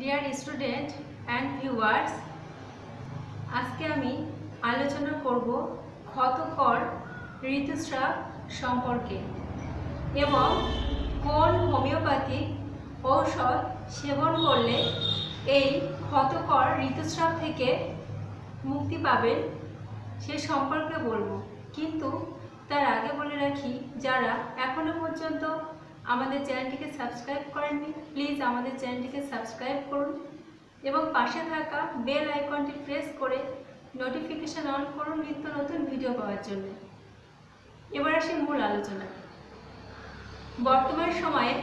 Dear student and viewers আজকে আমি আলোচনা করব ক্ষতকর ঋতুস্রাব সম্পর্কে এবং কোন হোমিওপ্যাথিক ঔষধ সেবন করলে এই ক্ষতকর ঋতুস্রাব থেকে মুক্তি পাবেন সে সম্পর্কে বলব। কিন্তু তার আগে বলে রাখি, যারা এখনও পর্যন্ত আমাদের চ্যানেলটিকে সাবস্ক্রাইব করেননি, প্লিজ আমাদের চ্যানেলটিকে সাবস্ক্রাইব করুন এবং পাশে থাকা বেল আইকনটি প্রেস করে নোটিফিকেশান অন করুন নিত্য নতুন ভিডিও পাওয়ার জন্য। এবার আসি মূল আলোচনা বর্তমান সময়ে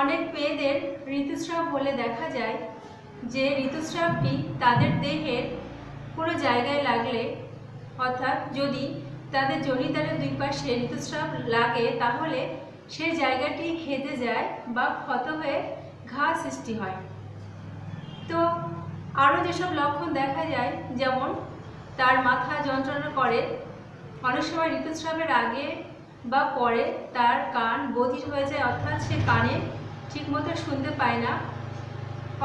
অনেক মেয়েদের ঋতুস্রাব হলে দেখা যায় যে ঋতুস্রাবটি তাদের দেহের কোনো জায়গায় লাগলে অর্থাৎ যদি তাদের জনিতারের দুই পাশে ঋতুস্রাব লাগে তাহলে সেই জায়গাটি খেতে যায় বা ক্ষত হয়ে ঘা সৃষ্টি হয়। তো আরও যেসব লক্ষণ দেখা যায়, যেমন তার মাথা যন্ত্রণা করে, অনেক সময় ঋতুস্রাবের আগে বা পরে তার কান বধির হয়ে যায়, অর্থাৎ সে কানে ঠিকমতো শুনতে পায় না।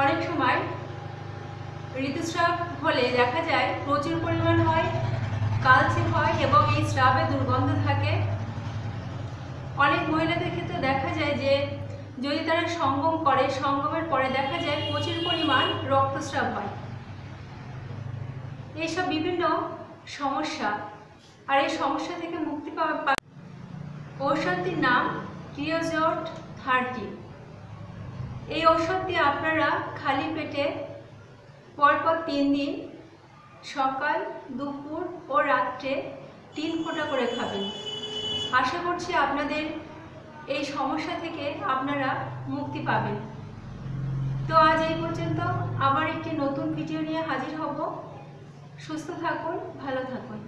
অনেক সময় ঋতুস্রাব হলে দেখা যায় প্রচুর পরিমাণ হয় কালচে হয় এবং এই স্রাবে দুর্গন্ধ থাকে। অনেক মহিলাদের ক্ষেত্রে দেখা যায় যে যদি তারা সঙ্গম করে, সঙ্গমের পরে দেখা যায় প্রচুর পরিমাণ রক্তস্রাব হয়। এইসব বিভিন্ন সমস্যা আর এই সমস্যা থেকে মুক্তি পাওয়া ঔষধটির নাম ক্রিওজোট থার্টি। এই ঔষধটি আপনারা খালি পেটে পরপর তিন দিন, সকাল, দুপুর ও রাত্রে তিন ফোঁটা করে খাবেন। আশা করছি আপনাদের এই সমস্যা থেকে আপনারা মুক্তি পাবেন। তো আজ এই পর্যন্ত আবার একটি নতুন ভিডিও নিয়ে হাজির হব। সুস্থ থাকুন, ভালো থাকুন।